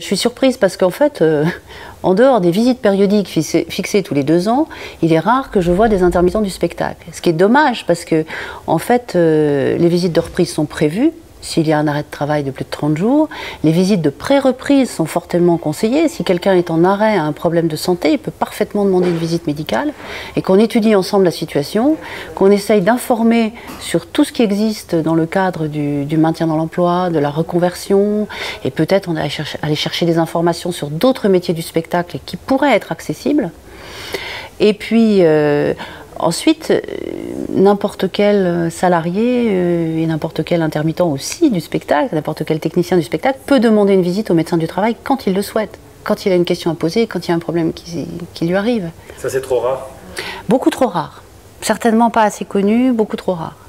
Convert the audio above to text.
Je suis surprise parce qu'en fait, euh, en dehors des visites périodiques fixées, tous les deux ans, il est rare que je vois des intermittents du spectacle. Ce qui est dommage parce que, en fait, euh, les visites de reprise sont prévues, s'il y a un arrêt de travail de plus de 30 jours. Les visites de pré-reprise sont fortement conseillées. Si quelqu'un est en arrêt, a un problème de santé, il peut parfaitement demander une visite médicale et qu'on étudie ensemble la situation, qu'on essaye d'informer sur tout ce qui existe dans le cadre du, maintien dans l'emploi, de la reconversion et peut-être on aller chercher, aller chercher des informations sur d'autres métiers du spectacle qui pourraient être accessibles. Et puis, euh, Ensuite, n'importe quel salarié euh, et n'importe quel intermittent aussi du spectacle, n'importe quel technicien du spectacle peut demander une visite au médecin du travail quand il le souhaite, quand il a une question à poser, quand il y a un problème qui, qui lui arrive. Ça c'est trop rare Beaucoup trop rare. Certainement pas assez connu, beaucoup trop rare.